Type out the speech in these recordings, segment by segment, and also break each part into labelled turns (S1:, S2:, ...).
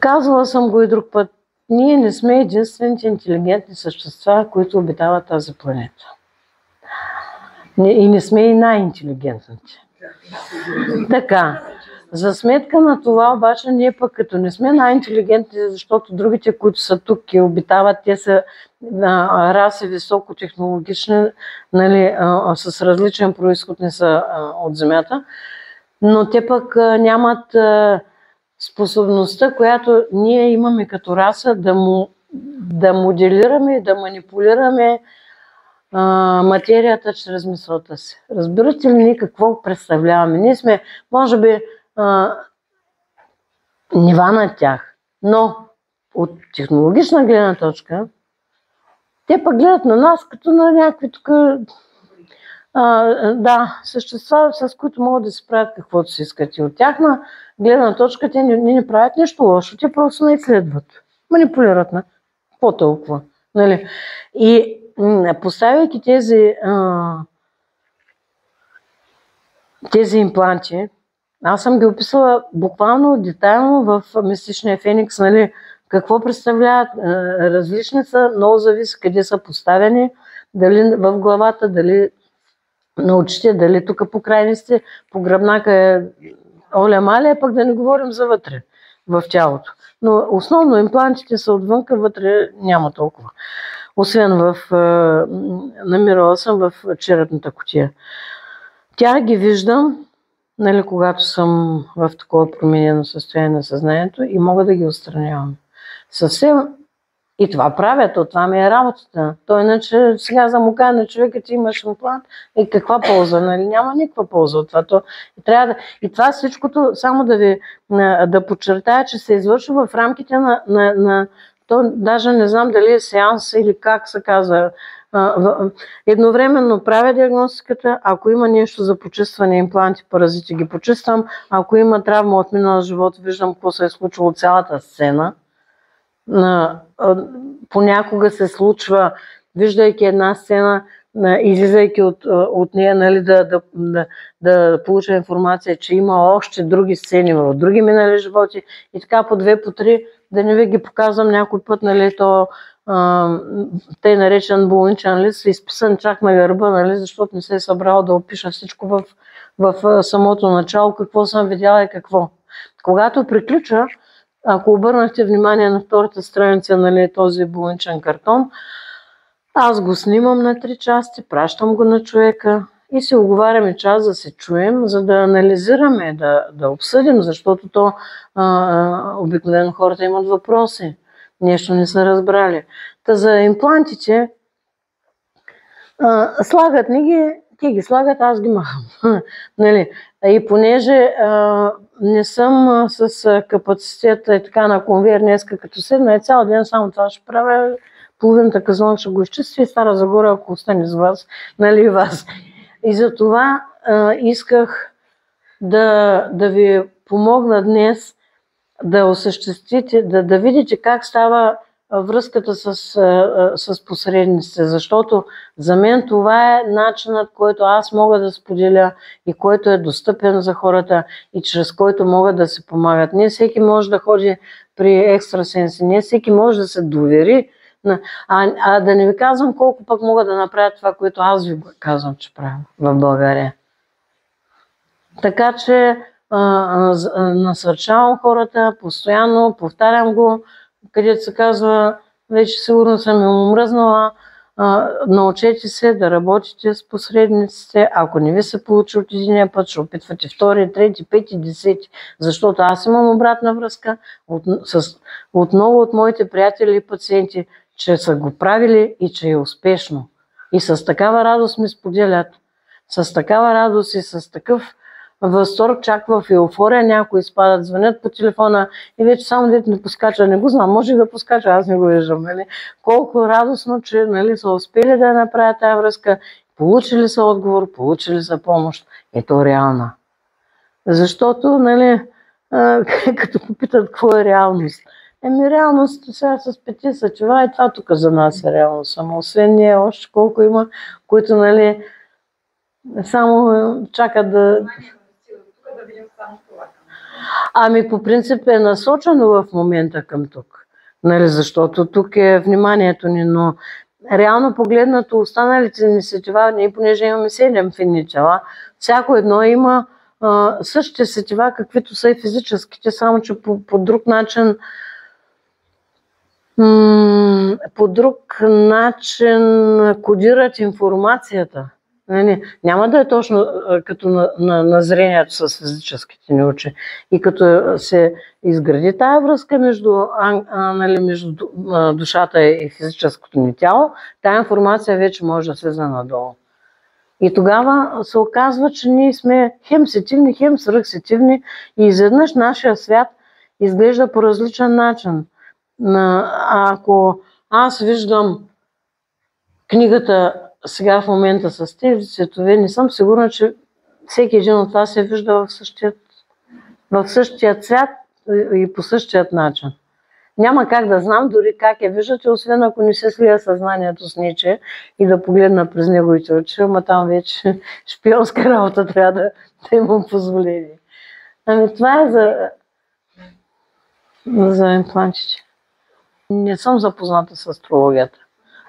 S1: Казвала съм го и друг път. Ние не сме единствените интелигентни същества, които обитават тази планета. И не сме и най-интелигентните. Така. За сметка на това обаче ние пък като не сме най-интелигентни, защото другите, които са тук и обитават, те са а, раси високотехнологични, нали, а, с различен происход не са а, от Земята, но те пък а, нямат а, способността, която ние имаме като раса да, му, да моделираме, да манипулираме а, материята чрез мисълта си. Разбирате ли ние какво представляваме? Ние сме, може би, а, нива на тях, но от технологична гледна точка, те пък гледат на нас като на някакви тук а, да, същества, с които могат да си правят каквото си искат. И от тяхна гледна точка те не, не правят нищо лошо, те просто не изследват. Манипулират на. Какво толкова? Нали? И поставяйки тези, а, тези импланти, аз съм ги описала буквално детайлно в Мистичния Феникс, нали, какво представляват. Различни са, много зависи къде са поставени, дали в главата, дали на очите, дали тук по крайниците, по гръбнака е оля маля, пък да не говорим за вътре в тялото. Но основно имплантите са отвънка, вътре няма толкова. Освен в... Намирала съм в черепната котия. Тя ги виждам, нали, когато съм в такова променено състояние на съзнанието и мога да ги отстранявам. Съвсем и това правят, от това ми е работата. То иначе сега за му на човека, ти имаш имплант, и каква полза? Нали? Няма никаква полза от това. То, и, трябва да, и това всичкото, само да ви да подчертая, че се извършва в рамките на, на, на то даже не знам дали е сеанс или как се казва. Едновременно правя диагностиката, ако има нещо за почистване, импланти, паразити ги почиствам, ако има травма от минал живот, виждам какво се е случило цялата сцена. Понякога се случва, виждайки една сцена, излизайки от, от нея, нали, да, да, да, да получа информация, че има още други сцени в други минали животи и така по две, по три, да не ви ги показвам някой път, нали, то тъй наречен болничен лист, изписан чак на гърба, нали, защото не се е събрал да опиша всичко в, в самото начало, какво съм видяла и какво. Когато приключа, ако обърнахте внимание на втората страница, нали, този болничен картон, аз го снимам на три части, пращам го на човека и се оговаряме час да се чуем, за да анализираме, да, да обсъдим, защото то а, обикновено хората имат въпроси нещо не са разбрали. Та за имплантите, а, слагат ни ги, те ги слагат, аз ги махам. нали? И понеже а, не съм а, с капацитета и така на конвейер днеска, като седна и цял ден само това ще правя, половината казан ще го изчисти и Стара Загора, ако остане с вас, нали вас. И за това а, исках да, да ви помогна днес да осъществите, да, да видите как става връзката с, с посредниците, защото за мен това е начинът, който аз мога да споделя и който е достъпен за хората и чрез който могат да се помагат. Не всеки може да ходи при екстрасенси, не всеки може да се довери, а, а да не ви казвам колко пък мога да направя това, което аз ви казвам, че правя в България. Така че насърчавам хората, постоянно, повтарям го, където се казва, вече сигурно съм им омръзнала, научете се да работите с посредниците. Ако не ви се получи от единия път, ще опитвате втори, трети, пети, десети, защото аз имам обратна връзка от, с, отново от моите приятели и пациенти, че са го правили и че е успешно. И с такава радост ми споделят. С такава радост и с такъв възторг, чак в еуфория, някои спадат, звънят по телефона и вече само дете не поскача, не го знам, може да поскача, аз не го виждам. Нали? Колко радостно, че нали, са успели да направят тази връзка, получили са отговор, получили са помощ. Ето реална. Защото, нали, като попитат какво е реалност, Еми реалност сега с пети са чува и това тук за нас е реалност. Само освен ние още колко има, които нали само чакат да
S2: да видим само това.
S1: Ами по принцип е насочено в момента към тук. Нали, защото тук е вниманието ни, но реално погледнато останалите ни сетива, ние понеже имаме седем финни тела, всяко едно има а, същите сетива, каквито са и физическите, само че по, по друг начин по друг начин кодират информацията. Няма да е точно като на, на, на зрението с физическите ни очи. И като се изгради тая връзка между, а, а, нали, между душата и физическото ни тяло, тая информация вече може да слезе надолу. И тогава се оказва, че ние сме хем сетивни, хем свръхсетивни и изведнъж нашия свят изглежда по различен начин. А ако аз виждам книгата сега в момента с тези цветове, не съм сигурна, че всеки един от вас се вижда в същия, в същия цвят и по същият начин. Няма как да знам дори как я виждате, освен ако не се слия съзнанието с ниче и да погледна през неговите очи, ама там вече шпионска работа трябва да, да имам позволение. Ами това е за, за имплантите. Не съм запозната с астрологията.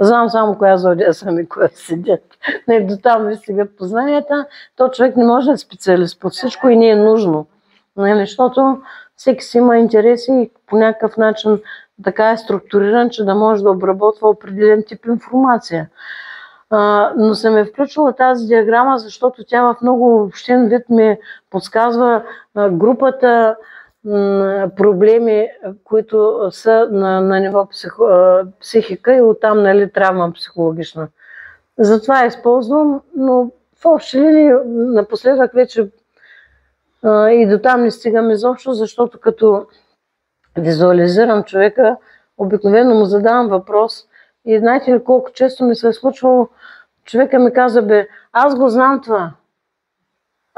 S1: Знам само коя зодия съм и коя седят. Не, до там ви стигат познанията, то човек не може да е специалист по всичко и не е нужно. Нали, защото всеки си има интереси и по някакъв начин така е структуриран, че да може да обработва определен тип информация. А, но съм е включила тази диаграма, защото тя в много общен вид ми подсказва групата проблеми, които са на, на ниво психо, психика и оттам нали, травма психологична. Затова използвам, но в общи линии напоследък вече а, и до там не стигам изобщо, защото като визуализирам човека, обикновено му задавам въпрос. И знаете ли колко често ми се е случвало, човека ми каза, бе, аз го знам това,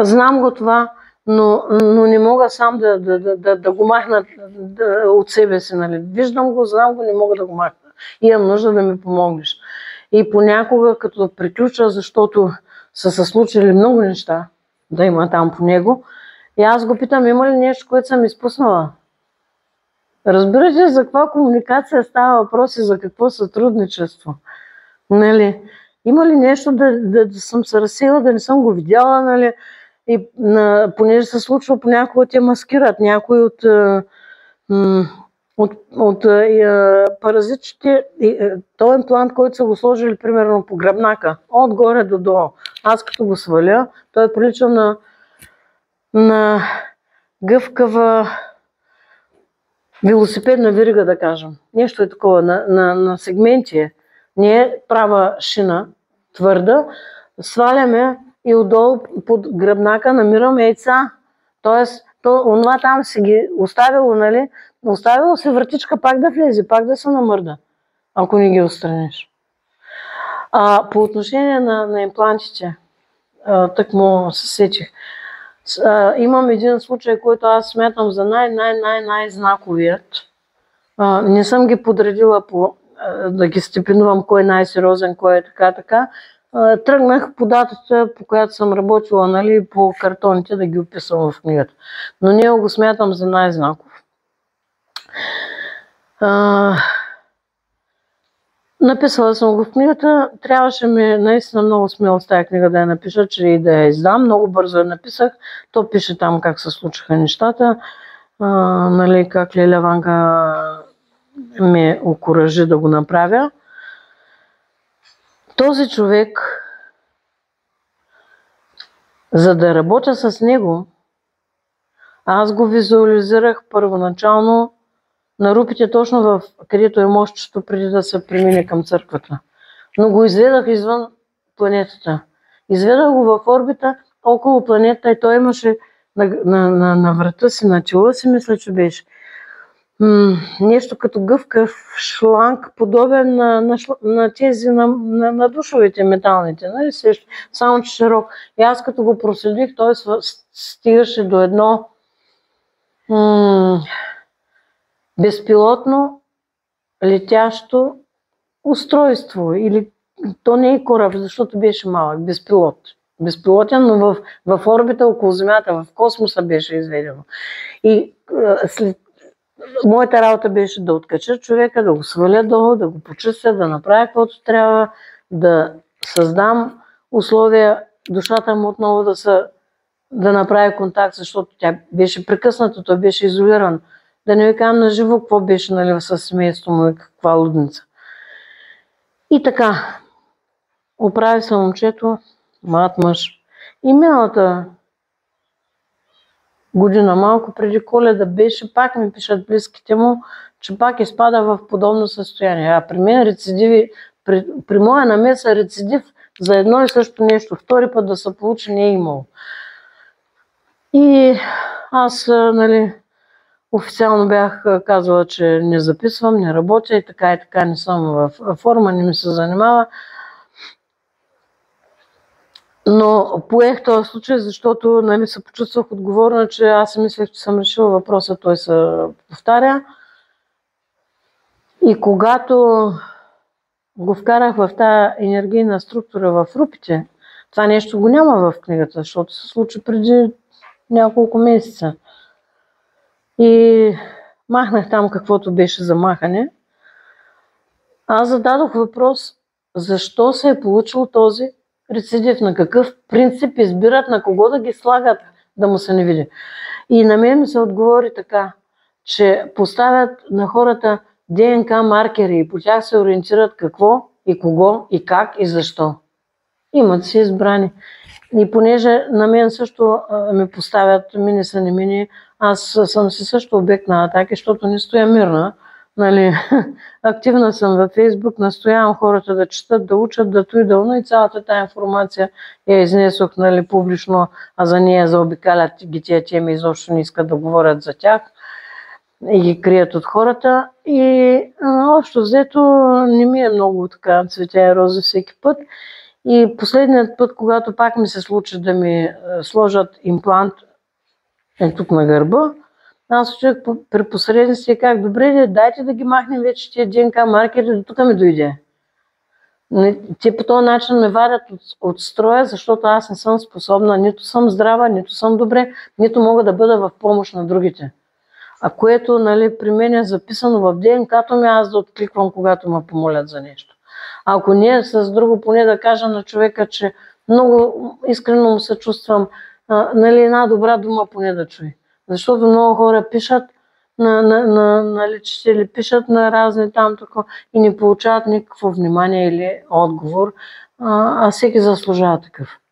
S1: знам го това, но, но не мога сам да, да, да, да, да го махна да, от себе си. Нали. Виждам го, знам го, не мога да го махна. Имам нужда да ми помогнеш. И понякога, като приключа, защото са се случили много неща, да има там по него, и аз го питам, има ли нещо, което съм изпуснала? Разбирате за каква комуникация става въпрос и за какво сътрудничество? Нали? Има ли нещо да, да, да съм се разсеяла, да не съм го видяла, нали? И на, понеже се случва, понякога те маскират някои от, от, от, от паразитите. Този имплант, който са го сложили примерно по гръбнака, отгоре до долу. Аз като го сваля, той прилича на, на гъвкава велосипедна вирига, да кажем. Нещо е такова, на, на, на сегменти. Не е права шина, твърда. Сваляме и отдолу под гръбнака намирам яйца. Тоест, то, онова там си ги оставило, нали? Оставило се вратичка пак да влезе, пак да се намърда, ако не ги отстраниш. А, по отношение на, на имплантите, так му се сетих. А, имам един случай, който аз смятам за най-най-най-най-знаковият. не съм ги подредила по, да ги степенувам кой е най-сериозен, кой е така, така тръгнах по датата, по която съм работила, нали, по картоните да ги описвам в книгата. Но ние го смятам за най-знаков. написала съм го в книгата. Трябваше ми наистина много смело с тази книга да я напиша, че и да я издам. Много бързо я написах. То пише там как се случиха нещата. А, нали, как Леля Ванка ме окоръжи да го направя. Този човек, за да работя с него, аз го визуализирах първоначално на рупите точно в където е мощчето преди да се премине към църквата. Но го изведах извън планетата. Изведах го в орбита около планета и той имаше на, на, на, на врата си, на чела си, мисля, че беше нещо като гъвкав шланг, подобен на, на, на тези на, на, на душовите металните, нали? само че широк. И аз като го проследих, той стигаше до едно м- безпилотно летящо устройство. Или то не е кораб, защото беше малък, безпилот. безпилотен, но в, в орбита около Земята, в космоса беше изведено. И след моята работа беше да откача човека, да го сваля долу, да го почистя, да направя каквото трябва, да създам условия душата му отново да, се, да направи контакт, защото тя беше прекъсната, той беше изолиран. Да не ви кажам на живо какво беше нали, с семейство му и каква лудница. И така, оправи се момчето, млад мъж. И миналата година, малко преди коледа беше, пак ми пишат близките му, че пак изпада в подобно състояние. А при мен рецидиви, при, при моя намеса рецидив за едно и също нещо, втори път да се получи не е имало. И аз, нали, официално бях казала, че не записвам, не работя и така и така не съм в форма, не ми се занимава. Но поех този случай, защото нали, се почувствах отговорна, че аз си мислех, че съм решила въпроса, той се повтаря. И когато го вкарах в тази енергийна структура в рупите, това нещо го няма в книгата, защото се случи преди няколко месеца. И махнах там каквото беше за махане. Аз зададох въпрос, защо се е получил този рецидив, на какъв принцип избират на кого да ги слагат, да му се не види. И на мен ми се отговори така, че поставят на хората ДНК маркери и по тях се ориентират какво и кого и как и защо. Имат си избрани. И понеже на мен също ми поставят мини са не мини, аз съм си също обект на атаки, защото не стоя мирна. Нали, активна съм във Фейсбук, настоявам хората да четат, да учат, да той да и цялата тази информация я изнесох нали, публично, а за нея заобикалят ги тия теми, изобщо не искат да говорят за тях и ги крият от хората. И общо взето не ми е много така цветя и рози всеки път. И последният път, когато пак ми се случи да ми сложат имплант е тук на гърба, аз човек при посредници и как, добре, дайте да ги махнем вече тия ДНК маркери, до тук ми дойде. Те по този начин ме вадят от, от строя, защото аз не съм способна, нито съм здрава, нито съм добре, нито мога да бъда в помощ на другите. А което нали, при мен е записано в ДНК-то ми, аз да откликвам, когато ме помолят за нещо. А ако не с друго, поне да кажа на човека, че много искрено му се чувствам, а, нали, една добра дума поне да чуе. Защото много хора пишат на, на, на, на лечители, пишат на разни там тако и не получават никакво внимание или отговор, а, а всеки заслужава такъв.